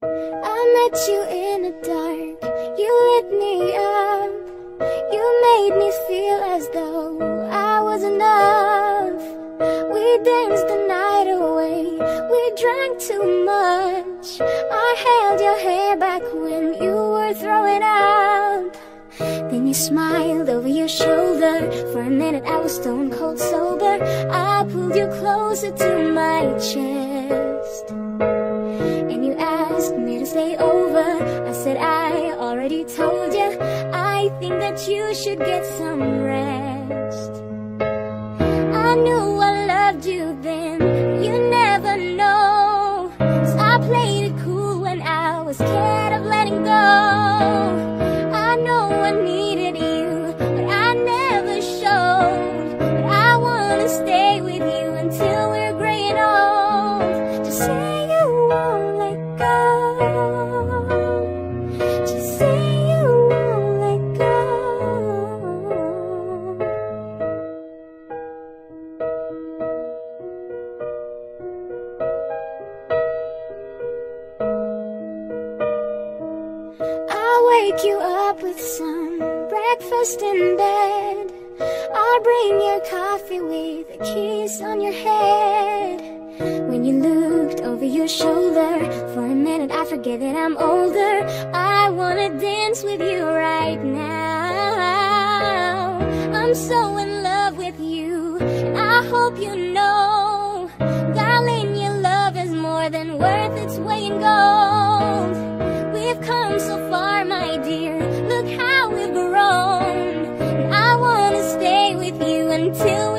I met you in the dark, you lit me up. You made me feel as though I was enough. We danced the night away, we drank too much. I held your hair back when you were throwing up. Then you smiled over your shoulder. For a minute, I was stone cold sober. I pulled you closer to my chest. I already told you. I think that you should get some rest. I knew I loved you then. You never know. So I played it cool when I was scared of letting go. I know I needed breakfast in bed. I'll bring your coffee with a kiss on your head. When you looked over your shoulder, for a minute I forget that I'm older. I wanna dance with you right now. I'm so in love with you, and I hope you know, darling, your love is more than worth its weight in gold. We've come so far, my dear. Look how And I wanna stay with you until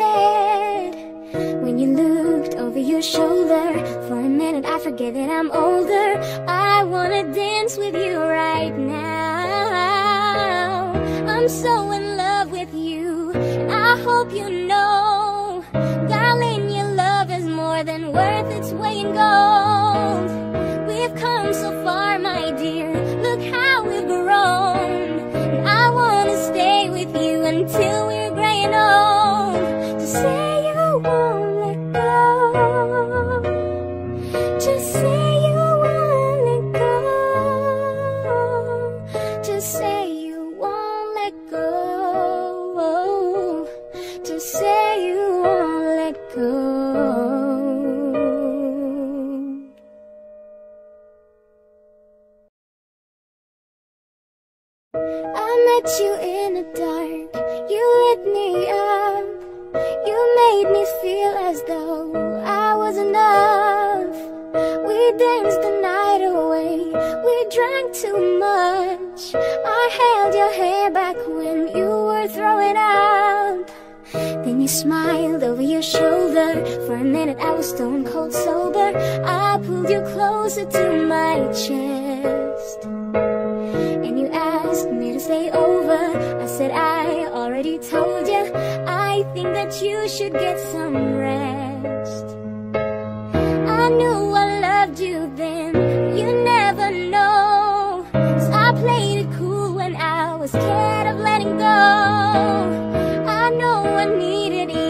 head. When you looked over your shoulder, for a minute I forget that I'm older. I wanna dance with you right now. I'm so in love with you, and I hope you know, darling, your love is more than worth its weight in gold. We've come so far, my dear. Look how we've grown. And I wanna stay with you until I held your hair back when you were throwing up. Then you smiled over your shoulder. For a minute I was stone cold sober. I pulled you closer to my chest. And you asked me to stay over. I said I already told you I think that you should get some rest. I knew I loved you then. You scared of letting go. I know I needed you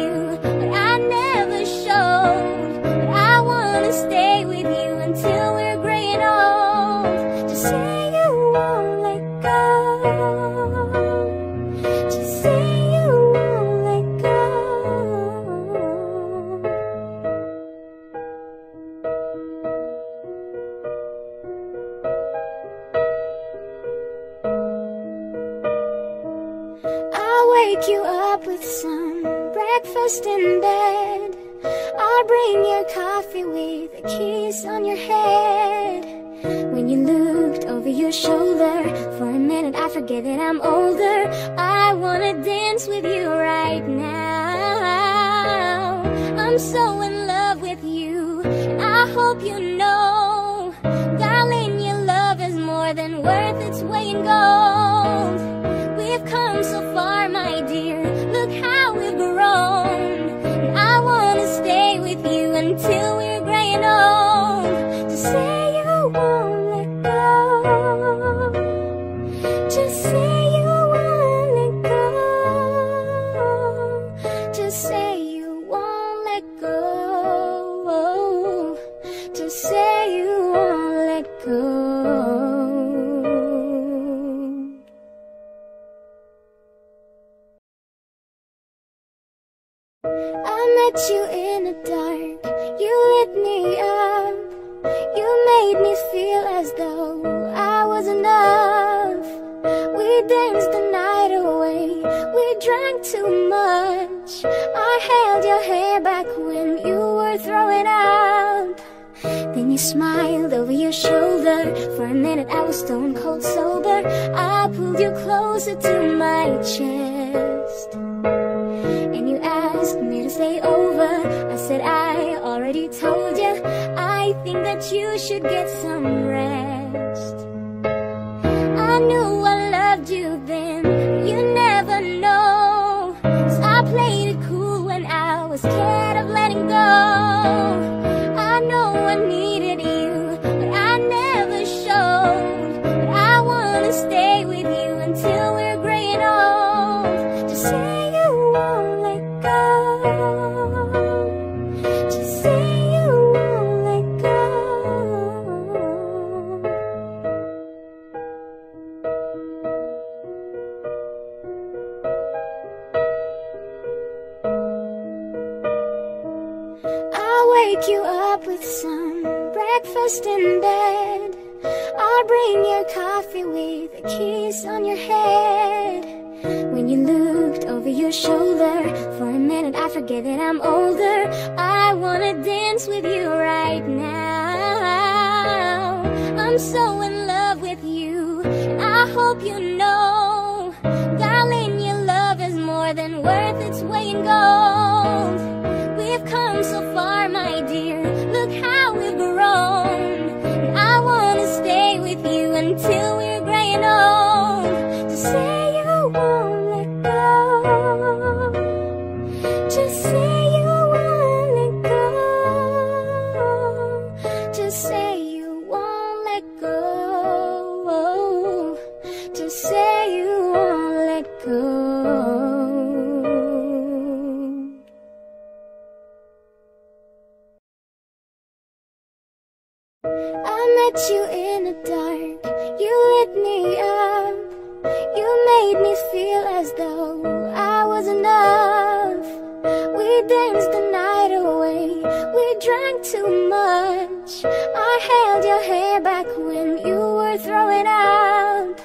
already told you. I think that you should get some rest. I knew I loved you then. You never know. So I played it cool when I was scared of letting go. I know I needed breakfast in bed. I'll bring your coffee with a kiss on your head. When you looked over your shoulder, for a minute I forget that I'm older. I wanna dance with you right now. I'm so in love with you, and I hope you know, darling, your love is more than worth its weight in gold. We've come so far, my dear. Look how we've grown. Until we're gray and old. Just say you won't let go. Just say you won't let go. Just say you won't let go. Just say you won't let go. I met you made me feel as though I was enough. We danced the night away, we drank too much. I held your hair back when you were throwing up.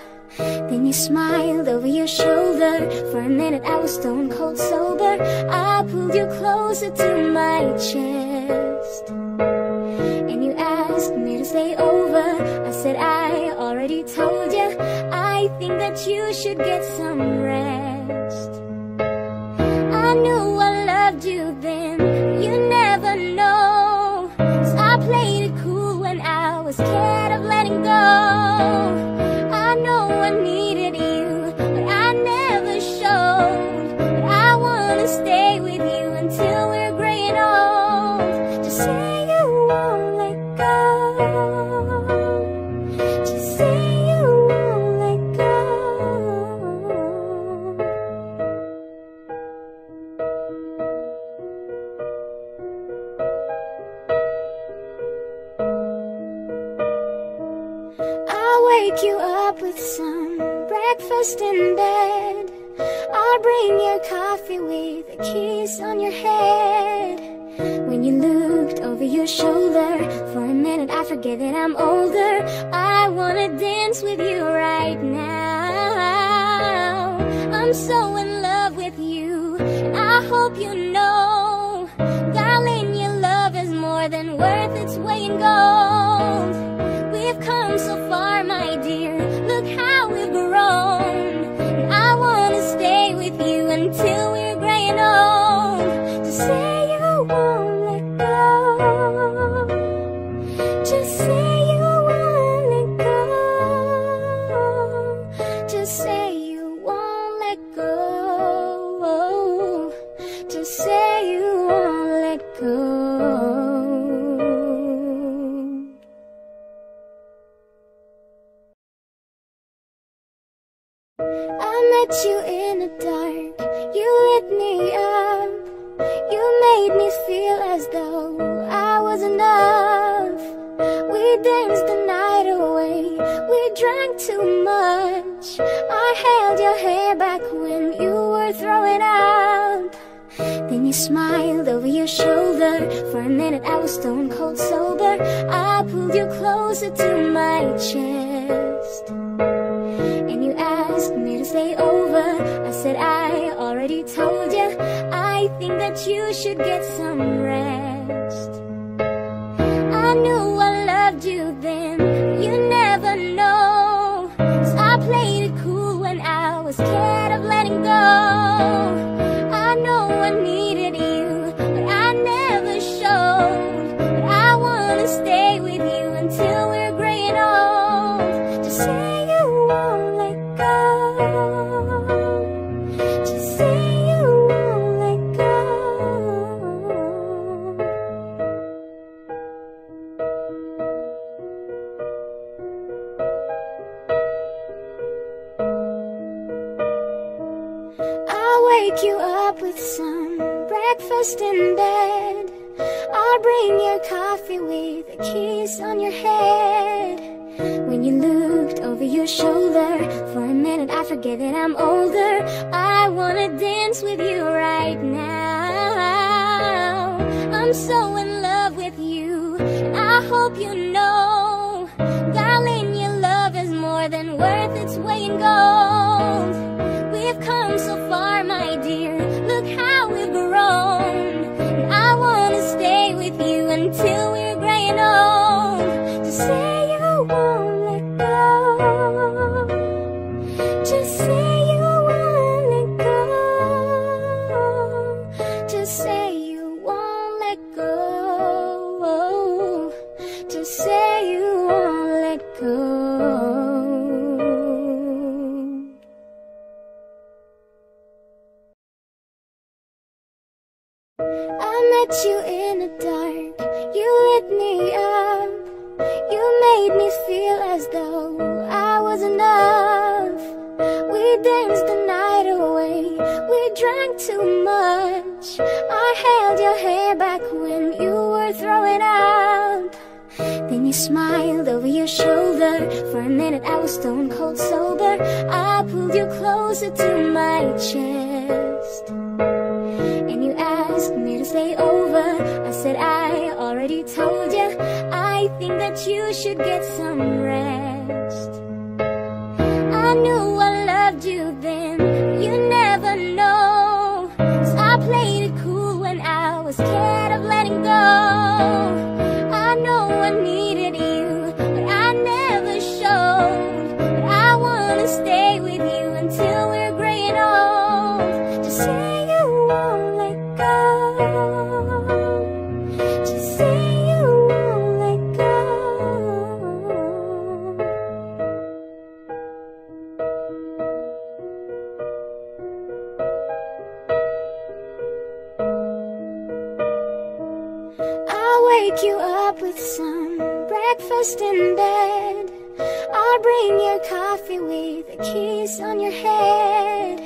Then you smiled over your shoulder. For a minute I was stone cold sober. I pulled you closer to my chest. And you asked me to stay over. I said I already told you. I think that you should get some rest. I knew I loved you then, you never know. So I played it cool when I was scared of letting go. I know I need breakfast in bed. I'll bring your coffee with a kiss on your head. When you looked over your shoulder, for a minute I forget that I'm older. I wanna dance with you right now. I'm so in love with you, and I hope you know, darling, your love is more than worth its weight in gold. We've come so far. Look how we've grown. And I wanna stay with you until we're right now. I'm so in love with you, I hope you know, darling, your love is more than worth its weight in gold. We've come so far, my dear. Look how we've grown. And I wanna stay with you until I held your hair back when you were throwing up. Then you smiled over your shoulder. For a minute, I was stone cold sober. I pulled you closer to my chest. And you asked me to stay over. I said, I already told you. I think that you should get some rest. I knew I loved you then. You never scared of letting go. I know I needed you, breakfast in bed. I'll bring your coffee with a kiss on your head.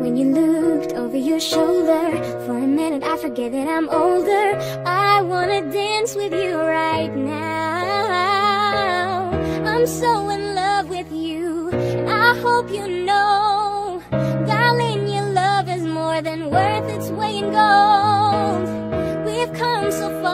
When you looked over your shoulder, for a minute I forget that I'm older. I wanna dance with you right now. I'm so in love with you, and I hope you know, darling, your love is more than worth its weight in gold. We've come so far.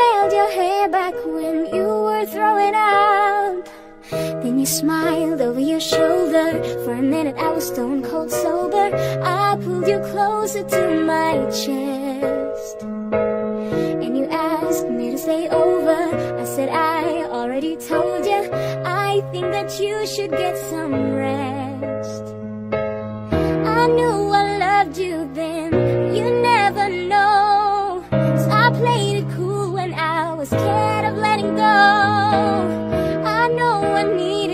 held your hair back when you were throwing up. Then you smiled over your shoulder. For a minute I was stone cold sober. I pulled you closer to my chest. And you asked me to stay over. I said I already told you I think that you should get some rest. I knew I loved you then. I know I need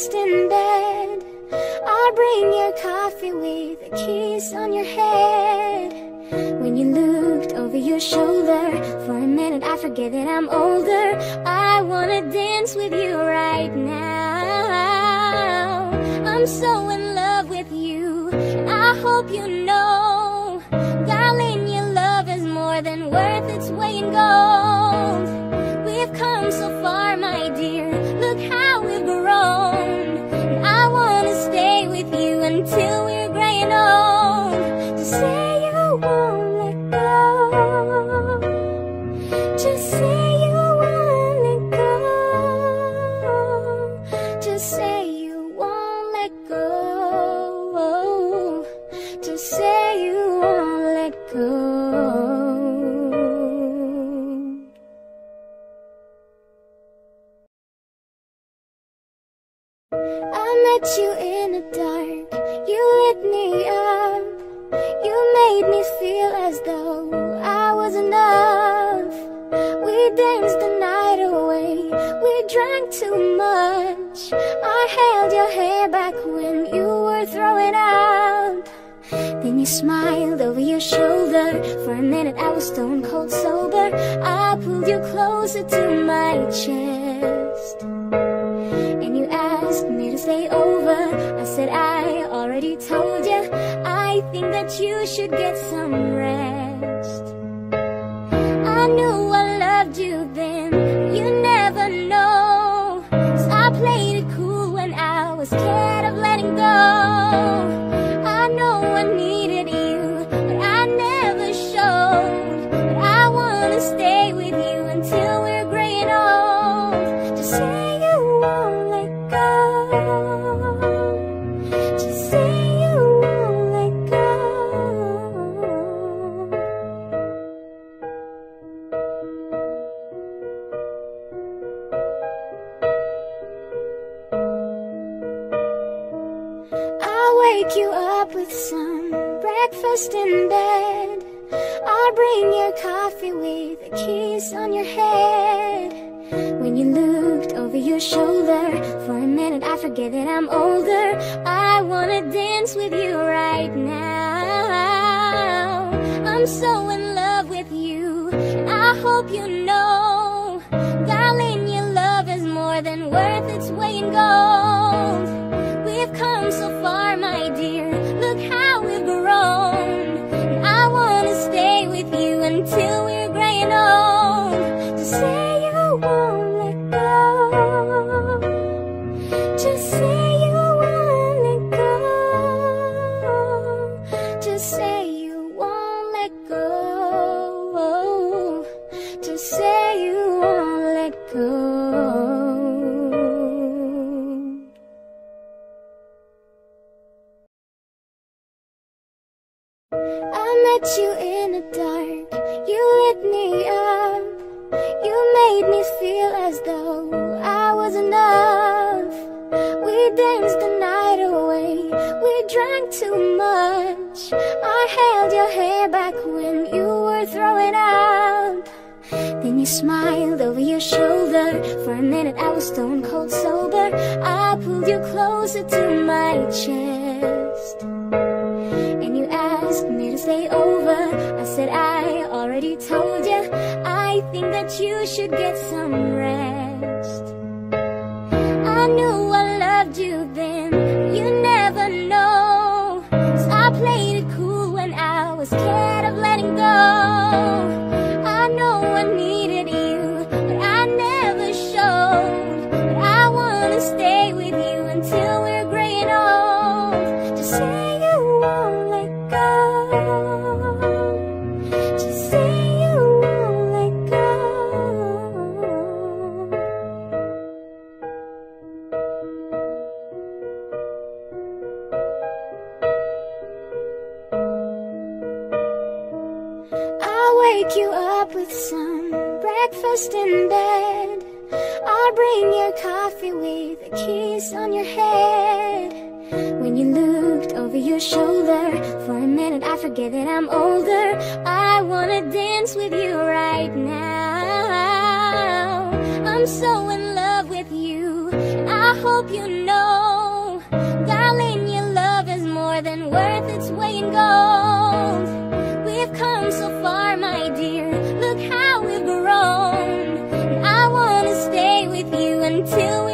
just in bed. I'll bring you coffee with a kiss on your head. When you looked over your shoulder For a minute I forget that I'm older. I wanna dance with you right now. I'm so in love with you And I hope you know. Darling, your love is more than worth its weight in gold. We've come so far, my dear. Look how alone. I wanna stay with you until we're gray and old. To say worth its weight in gold. wake you up with some breakfast in bed. I'll bring your coffee with a kiss on your head. When you looked over your shoulder, for a minute I forget that I'm older. I wanna dance with you right now. I'm so in love with you, and I hope you know, darling, your love is more than worth its weight in gold. We've come so far. 天。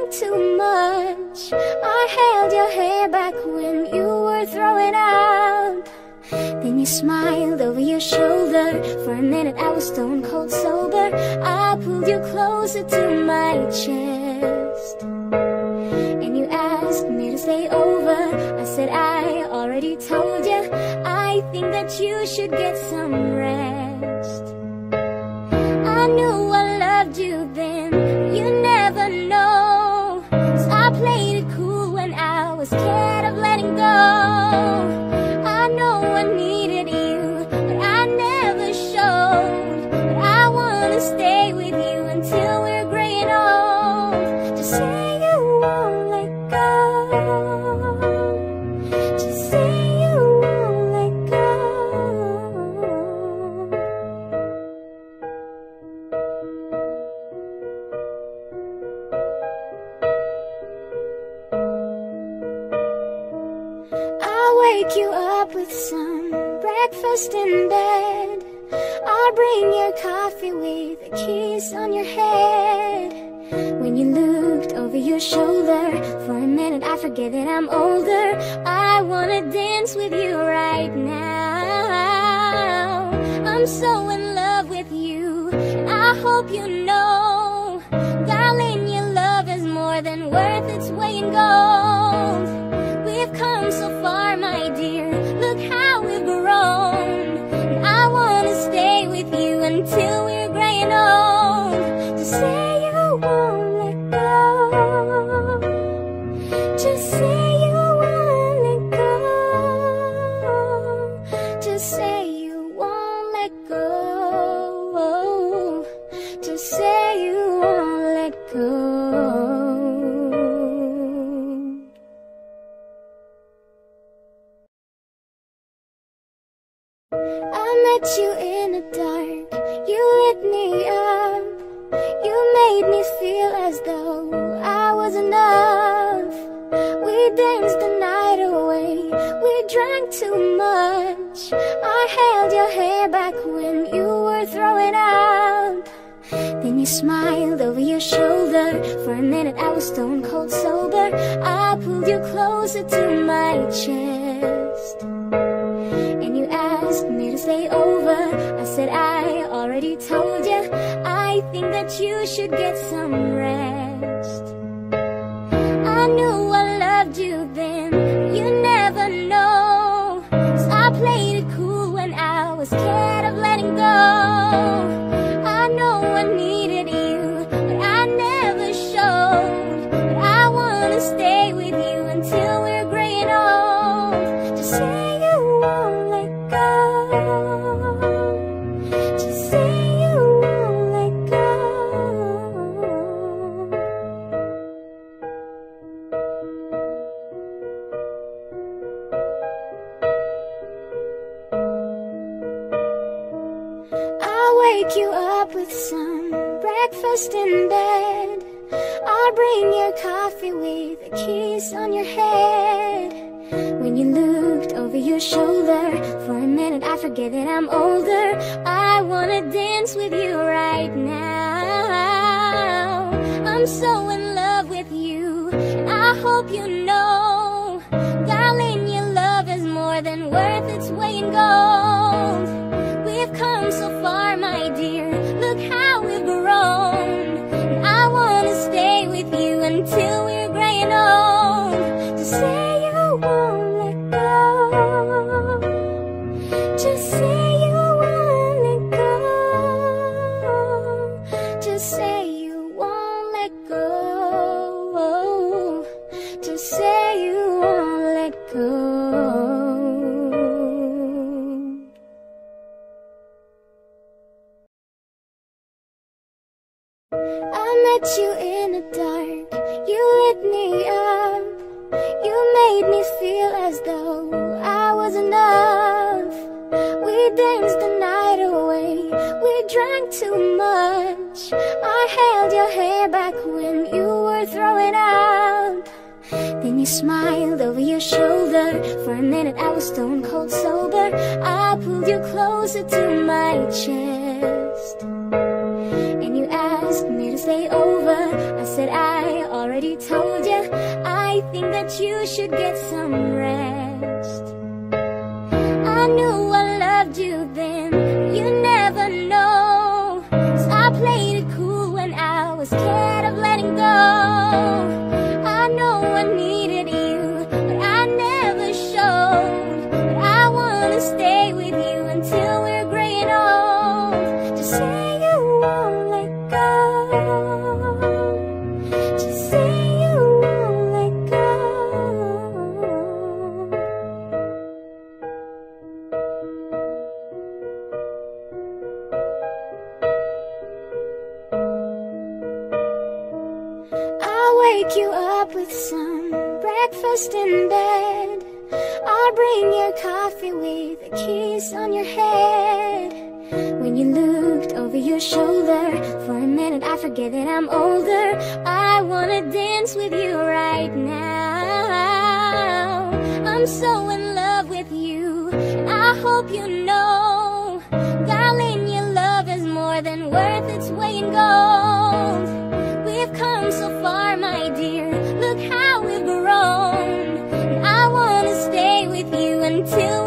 drank too much. I held your hair back when you were throwing up. Then you smiled over your shoulder. For a minute I was stone cold sober. I pulled you closer to my chest. And you asked me to stay over. I said I already told you I think that you should get some rest. I knew I loved you then. You never scared of letting go. I know I needed you I pulled you closer to my chest. And you asked me to stay over. I said I already told you. I think that you should get some rest. I knew I loved you then. You never know. So I played it cool when I was scared of letting go. I know I needed bring your coffee with a kiss on your head. When you looked over your shoulder, for a minute I forget that I'm older. I wanna dance with you right now. I'm so in love with you, and I hope you know, darling, your love is more than worth its weight in gold. We've come so far, my dear. Look how we've grown. With you until we're gray and old. Just say I met you in the dark, you lit me up. You made me feel as though I was enough. We danced the night away, we drank too much. I held your hair back when you were throwing up. Then you smiled over your shoulder. For a minute I was stone cold sober. I pulled you closer to my chest. already told you I think that you should get some rest. I knew I loved you then You never know. So I played it cool when I was scared of letting go. I know I need breakfast in bed. I'll bring your coffee with a kiss on your head. When you looked over your shoulder, for a minute I forget that I'm older. I wanna dance with you right now. I'm so in love with you, and I hope you know, darling, your love is more than worth its weight in gold. We've come so far, my dear. Look how we've grown. Until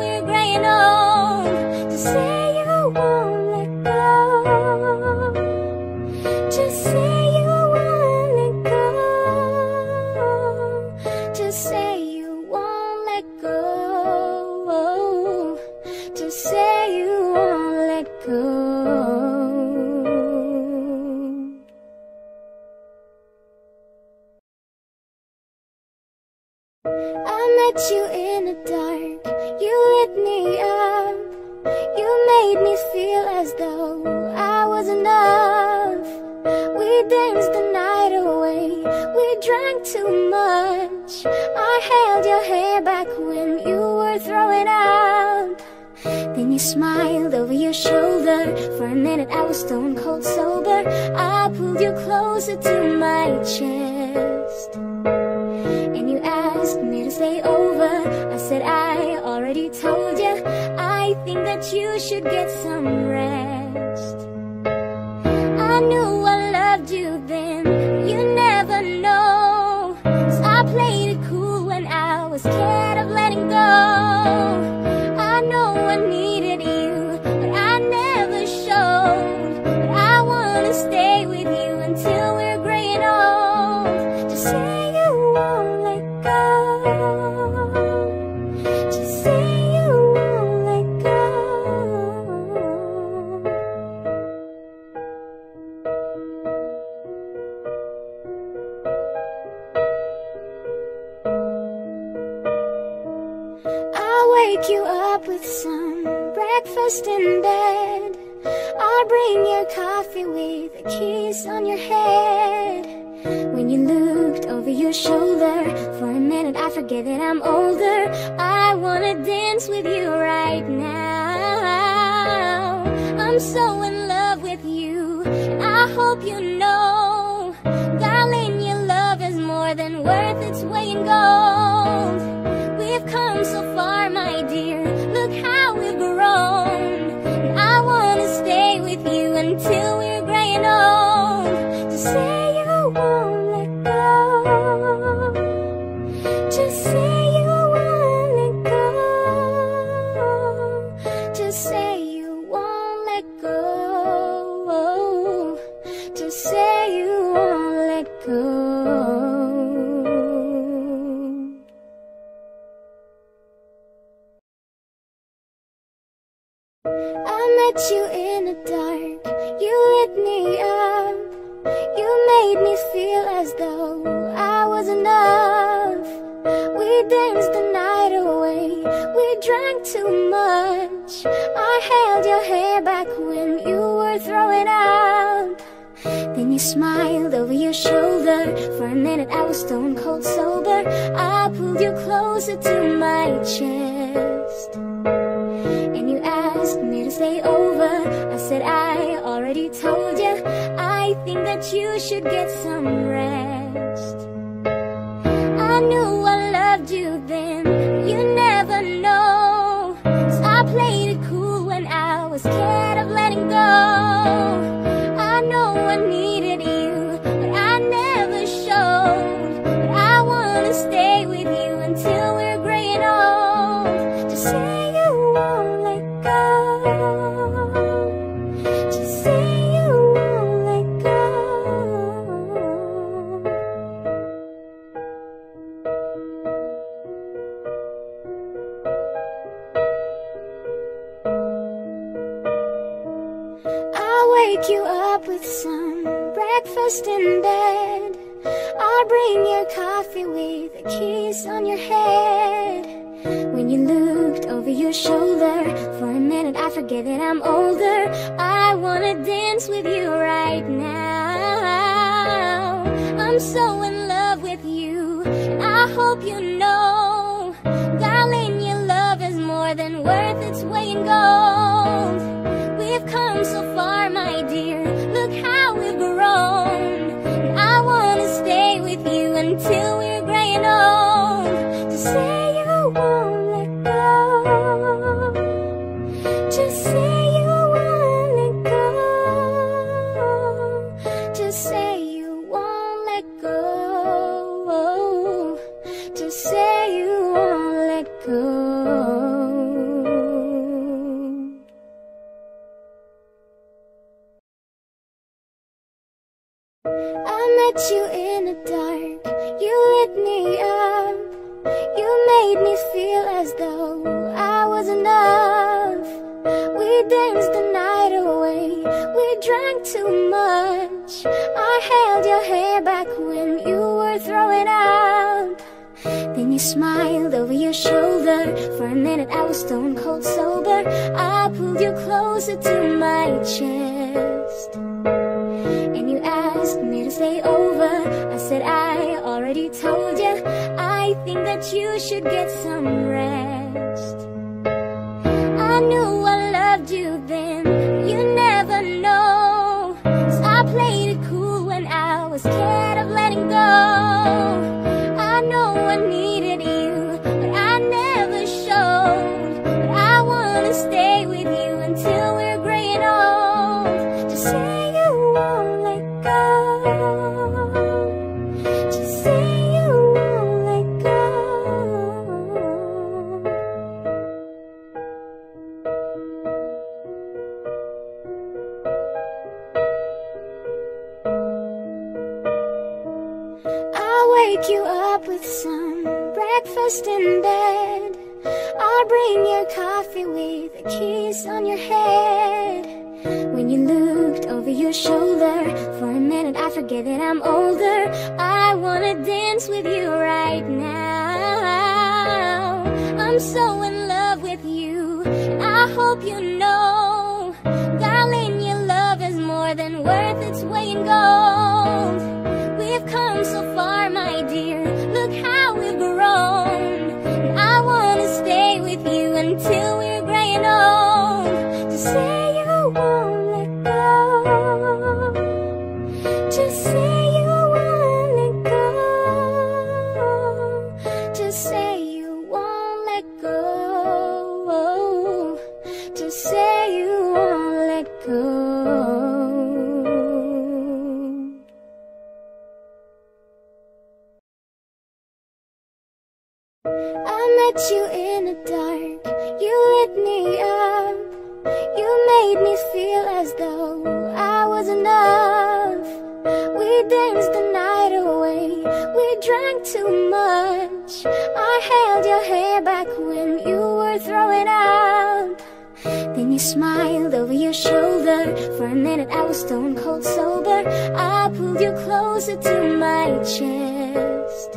over your shoulder, for a minute I forget that I'm older. I wanna dance with you right now. I'm so in love with you, and I hope you know, darling, your love is more than worth its weight in gold. We've come so far, my dear. Look how we've grown. And I wanna stay with you until drank too much. I held your hair back when you were throwing up. Then you smiled over your shoulder. For a minute, I was stone cold sober. I pulled you closer to my chest. And you asked me to stay over. I said, I already told you. I think that you should get some rest. I knew I loved you then. You never know. Was scared of letting go. I know I needed you, already told you. I think that you should get some rest. I knew I loved you then. You never know. So I played it cool when I was scared of letting go. I know I needed in bed. I'll bring your coffee with a kiss on your head. When you looked over your shoulder, for a minute I forget that I'm older. I wanna dance with you right now. I'm so in love with you, and I hope you know, darling, your love is more than worth its weight in gold. We've come so far, my dear. Look how we've grown. With you until we're gray and old. Just say you won't let go. Just say you won't let go. Just say you won't let go. Just say you won't let go. I met you up. You made me feel as though I was enough. We danced the night away. We drank too much. I held your hair back when you were throwing up. Then you smiled over your shoulder. For a minute, I was stone cold sober. I pulled you closer to my chest.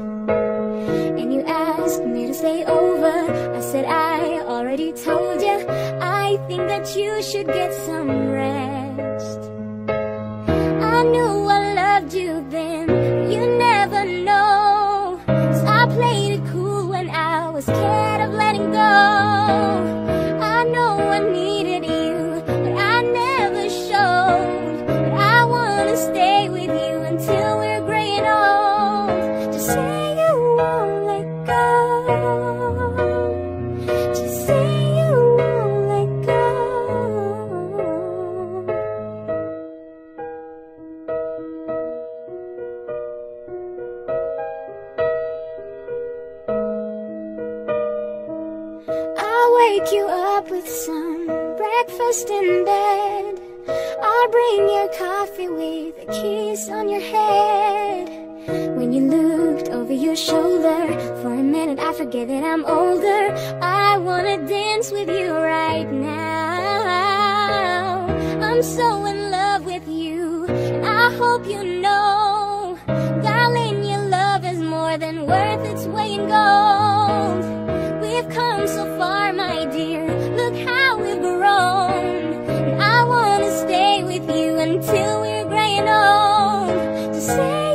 And you asked me to stay over. I said, I already told you. I think that you should get some rest. I knew I loved you then. You never know. So I played it cool when I was scared of letting go. I know I needed breakfast in bed. I'll bring your coffee with a kiss on your head. When you looked over your shoulder, for a minute I forget that I'm older. I wanna dance with you right now. I'm so in love with you, and I hope you know, darling, your love is more than worth its weight in gold. We've come so far, my dear. Look how we've grown. And I wanna stay with you until we're gray and old. To say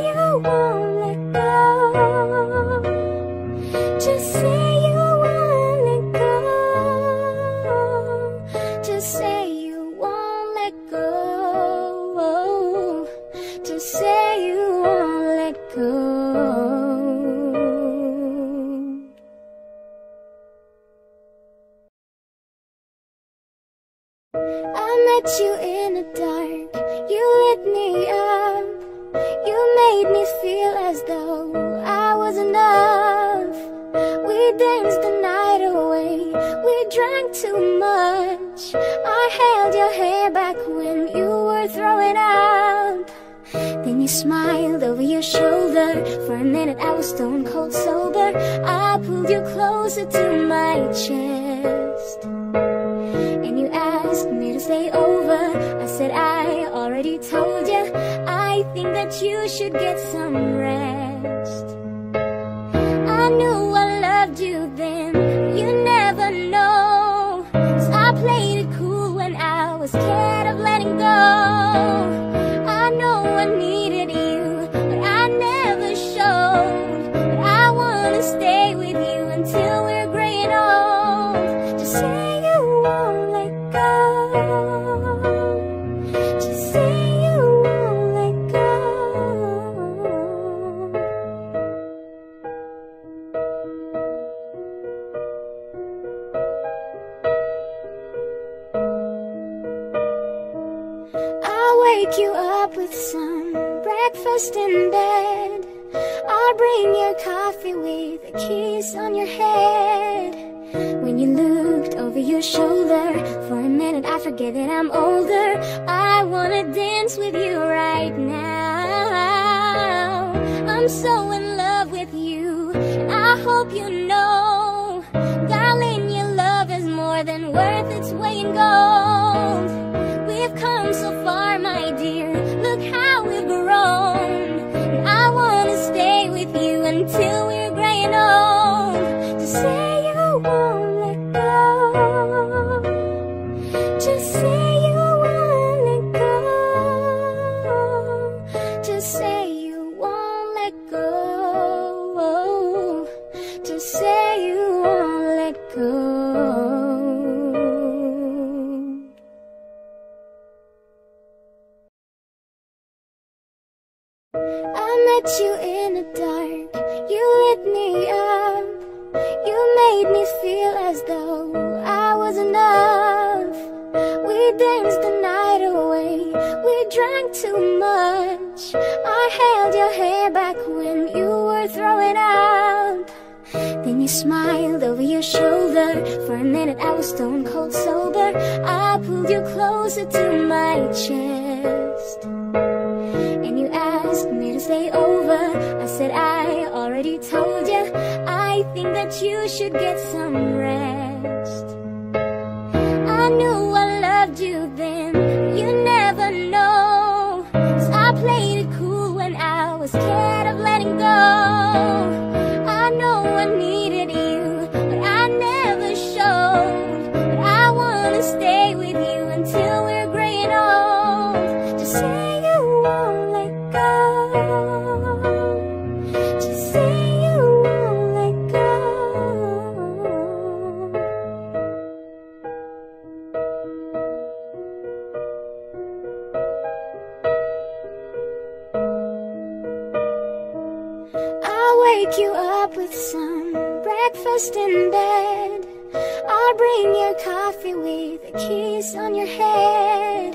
I'm so in love with you. I hope you know, darling, your love is more than worth its weight in gold. We've come so far, my dear. Look how we've grown. And I wanna stay with you until way back when you were throwing up. Then you smiled over your shoulder. For a minute I was stone cold sober. I pulled you closer to my chest. And you asked me to stay over. I said I already told you I think that you should get some rest. I knew I loved you then. You know scared of letting go. I know I need. breakfast in bed. I'll bring your coffee with a kiss on your head.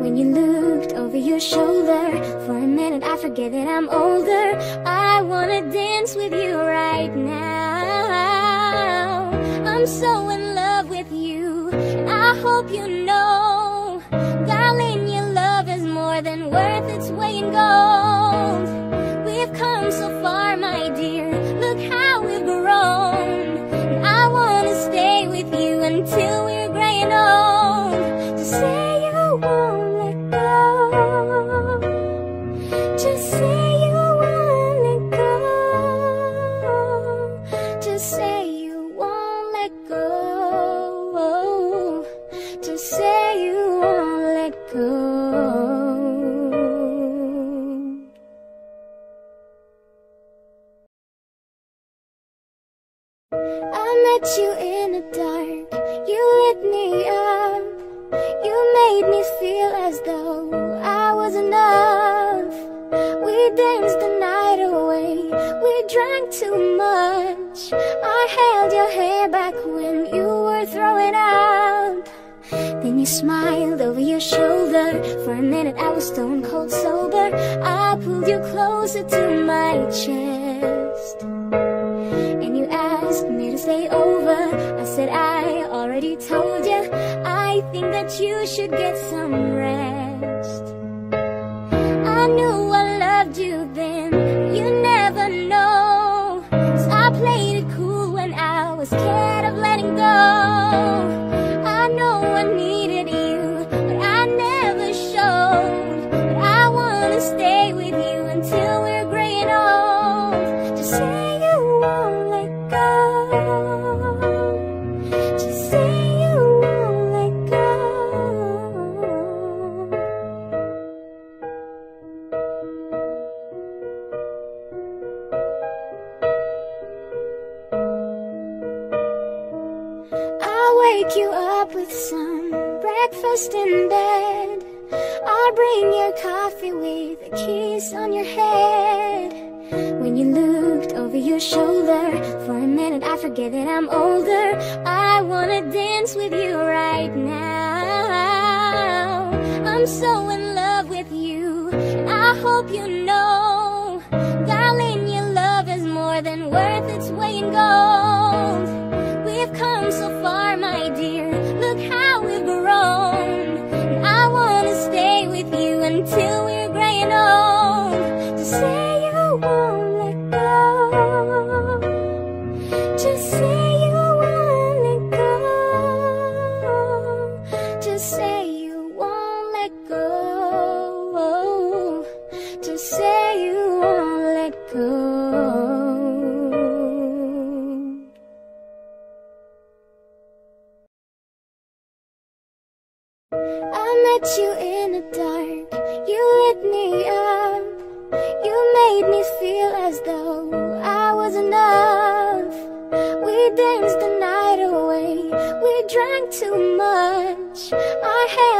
When you looked over your shoulder For a minute I forget that I'm older. I wanna dance with you right now. I'm so in love with you And I hope you know. Darling, your love is more than worth its weight in gold.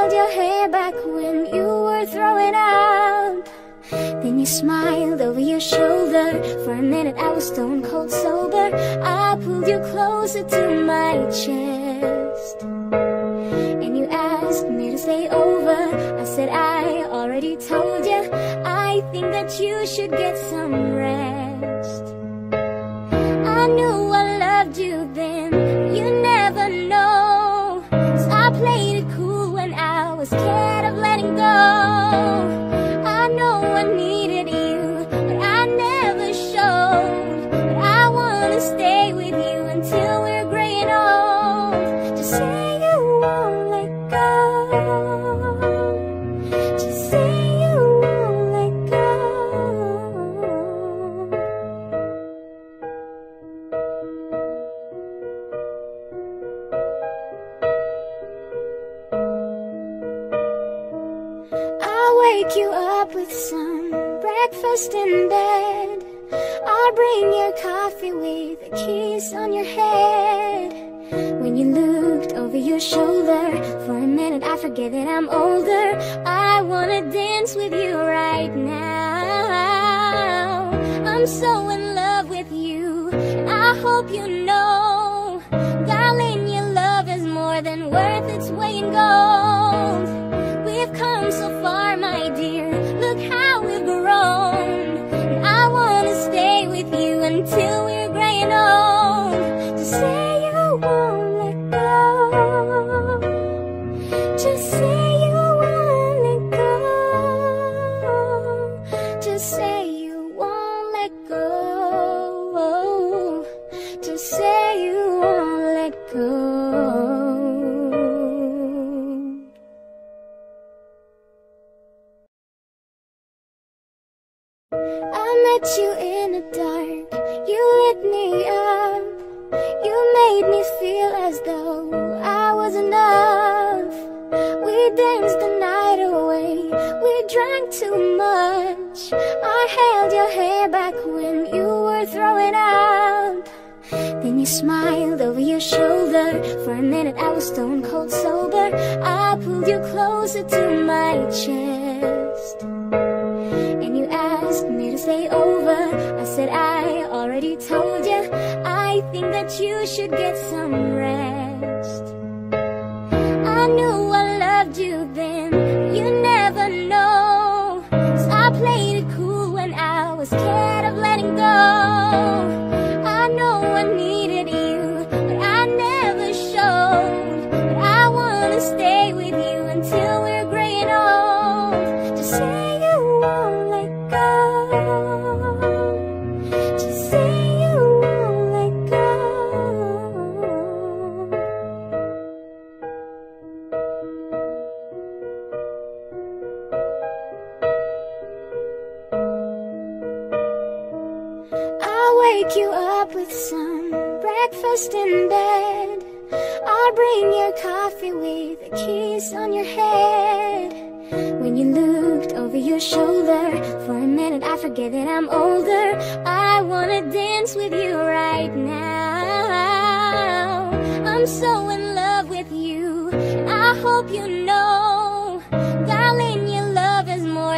held your hair back when you were throwing up. Then you smiled over your shoulder. For a minute I was stone cold sober. I pulled you closer to my chest. And you asked me to stay over. I said I already told you I think that you should get some rest. I knew I loved you then. I know I need just in bed. I'll bring your coffee with a kiss on your head. When you looked over your shoulder For a minute I forget that I'm older. I wanna dance with you right now. I'm so in love with you And I hope you know. Darling, your love is more than worth its weight in gold. We've come so far, my dear. Look how we've grown with you until we're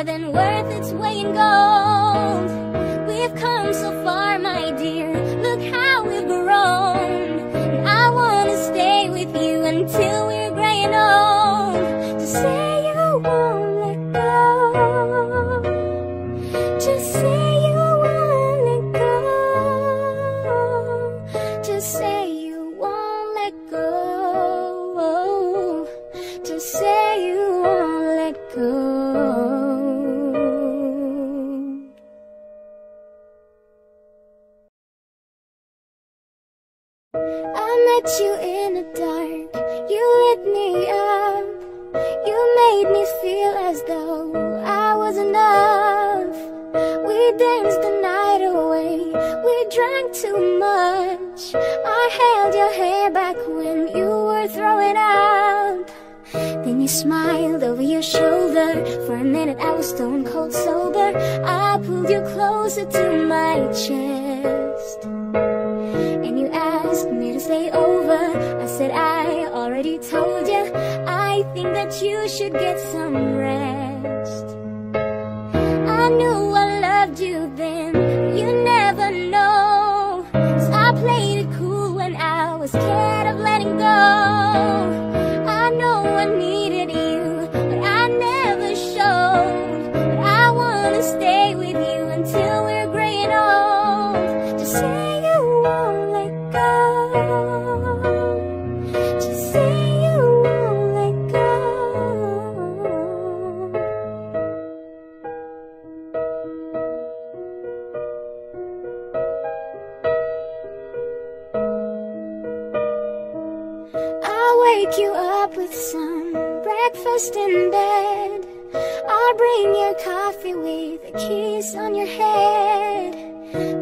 than worth its weight in gold. We've come so far. I'll wake you up with some breakfast in bed. I'll bring your coffee with a kiss on your head.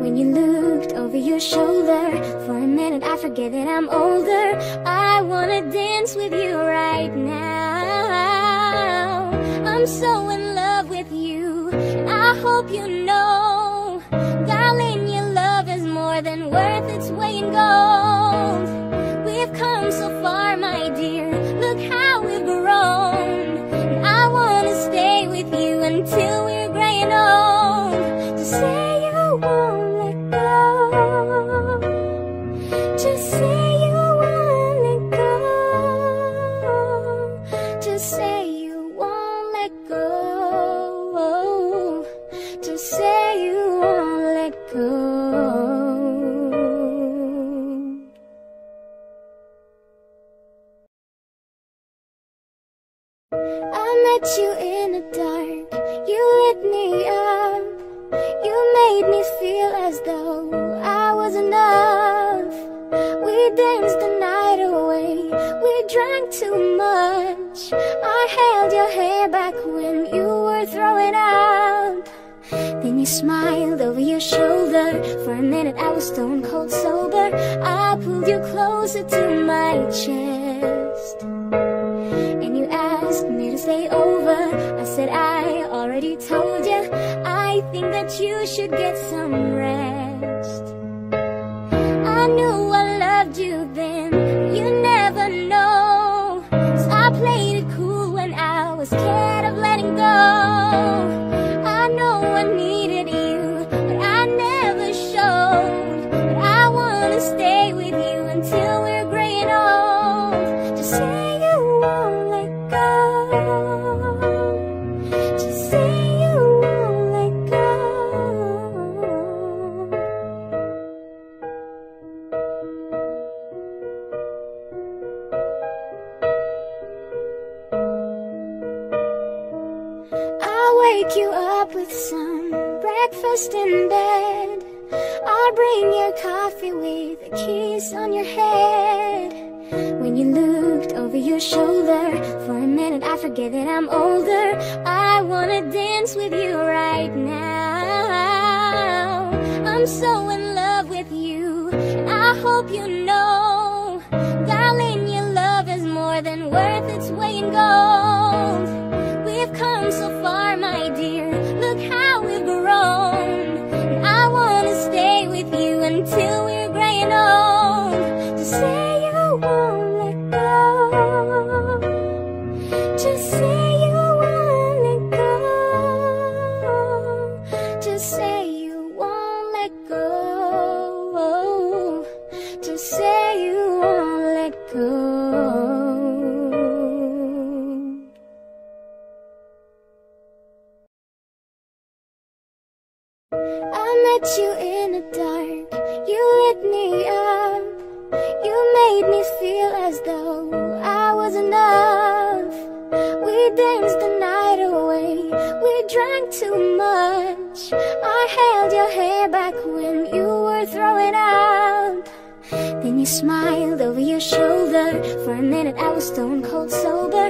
When you looked over your shoulder, for a minute I forget that I'm older. I wanna dance with you right now. I'm so in love with you, and I hope you know, darling, your love is more than worth its weight in gold. We've come so far alone. And I wanna stay with you until too much. I held your hair back when you were throwing up. Then you smiled over your shoulder. For a minute I was stone cold sober. I pulled you closer to my chest. And you asked me to stay over. I said I already told you I think that you should get some rest. I knew I loved you then. You never know, I know I needed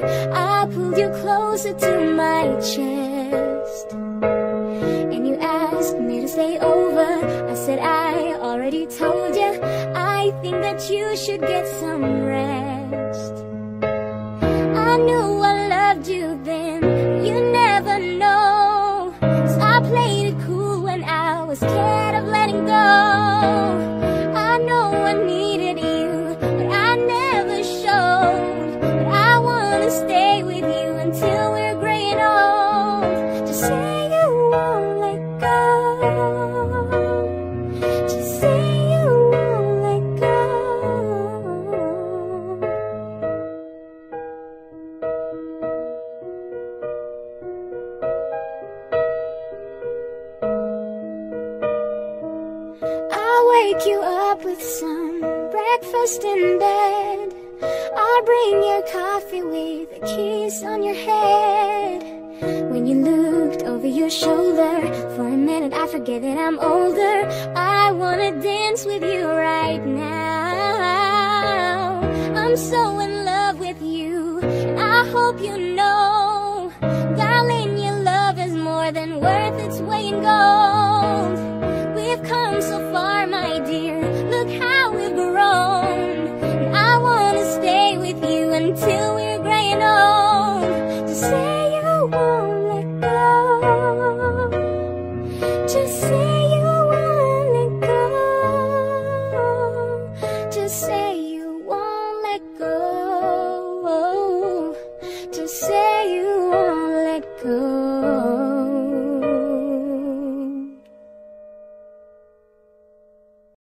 I pulled you closer to my chest. And you asked me to stay over. I said, I already told you. I think that you should get some rest. I knew I loved you then. You never know. So I played it cool when I was scared of letting go. I know I needed breakfast in bed. I'll bring your coffee with a kiss on your head. When you looked over your shoulder, for a minute I forget that I'm older. I wanna dance with you right now. I'm so in love with you, and I hope you know, darling, your love is more than worth its weight in gold. We've come so far, my dear. Look how until we